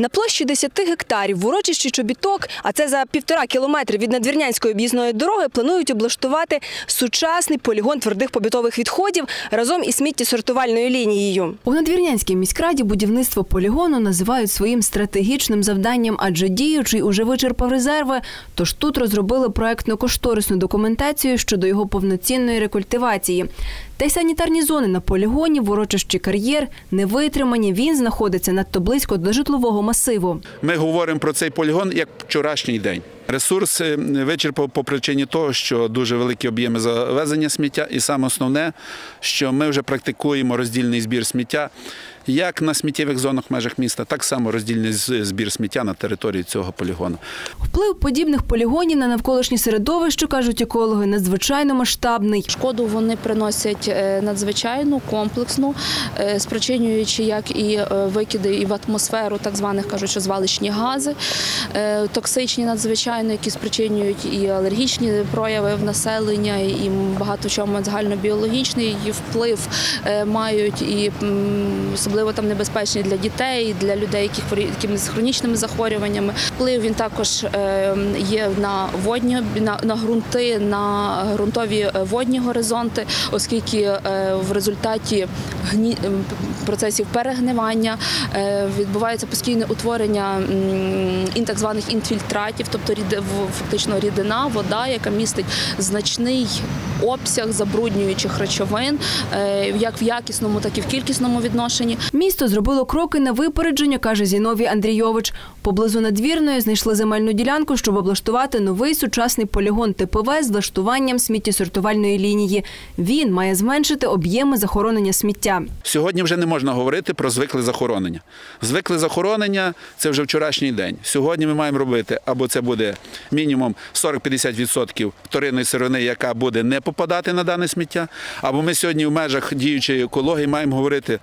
На площі 10 гектарів в урочищі Чобіток, а це за півтора кілометри від надвірнянської об'їзної дороги, планують облаштувати сучасний полігон твердих побутових відходів разом із сміттєсортувальною лінією. У надвірнянській міськраді будівництво полігону називають своїм стратегічним завданням, адже діючий уже вичерпав резерви. Тож тут розробили проектно-кошторисну документацію щодо його повноцінної рекультивації. Та й санітарні зони на полігоні в урочищі кар'єр не витримані. Він знаходиться надто близько до житлового масиву. Ми говоримо про цей полігон як вчорашній день. Ресурс е, вичерпав по причині того, що дуже великі об'єми завезення сміття, і саме основне, що ми вже практикуємо роздільний збір сміття як на сміттєвих зонах в межах міста, так само роздільний збір сміття на території цього полігону. Вплив подібних полігонів на навколишнє середовище, кажуть екологи, надзвичайно масштабний. Шкоду вони приносять е, надзвичайну, комплексну, е, спричинюючи як і е, викиди і в атмосферу, так званих кажуть, що звалищні гази, токсичні надзвичайно, які спричинюють і алергічні прояви в населення, і багато чому загальнобіологічний і вплив мають і особливо там небезпечні для дітей, для людей, які хворі якимись хронічними захворюваннями. Вплив він також е, є на водні на, на ґрунти, на ґрунтові е, водні горизонти, оскільки е, в результаті гні... ем, процесів перегнивання е, відбувається постійне утворення так званих інфільтратів, тобто фактично рідина, вода, яка містить значний обсяг забруднюючих речовин, е, як в якісному, так і в кількісному відношенні. Місто зробило кроки на випередження, каже Зіновій Андрійович. Поблизу надвірної знайшли земельну ділянку, щоб облаштувати новий сучасний полігон ТПВ з влаштуванням сміттєсортувальної лінії. Він має зменшити об'єми захоронення сміття. Сьогодні вже не можна говорити про звикле захоронення. Звикле захоронення це вже вчорашній день. Сьогодні ми маємо робити або це буде мінімум 40-50% вторинної сировини, яка буде не попадати на дане сміття, або ми сьогодні в межах діючої екології маємо говорити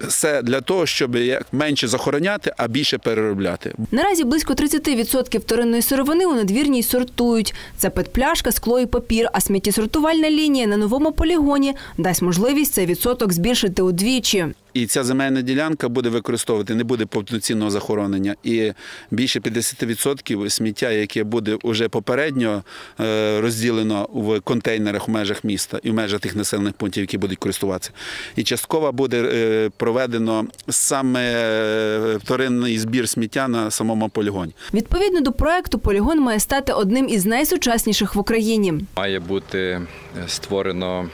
все для того, щоб як менше захороняти, а більше переробляти. Наразі близько 30% вторинної сировини у надвірній сортують. Це петпляшка, скло і папір, а сміттєсортувальна лінія на новому полігоні дасть можливість цей відсоток збільшити удвічі. І ця земельна ділянка буде використовувати, не буде повноцінного захоронення. І більше 50% сміття, яке буде вже попередньо е, розділено в контейнерах в межах міста і в межах тих населених пунктів, які будуть користуватися. І частково буде е, проведено саме е, вторинний збір сміття на самому полігоні. Відповідно до проекту, полігон має стати одним із найсучасніших в Україні. Має бути створено.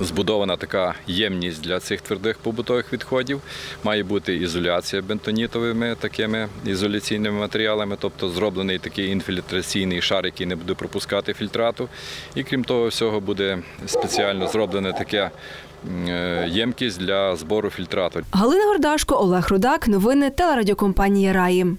Збудована така ємність для цих твердих побутових відходів. Має бути ізоляція бентонітовими такими ізоляційними матеріалами, тобто зроблений такий інфільтраційний шар, який не буде пропускати фільтрату. І крім того, всього буде спеціально зроблене таке е, ємкість для збору фільтрату. Галина Гордашко, Олег Рудак. Новини телерадіокомпанія Раї.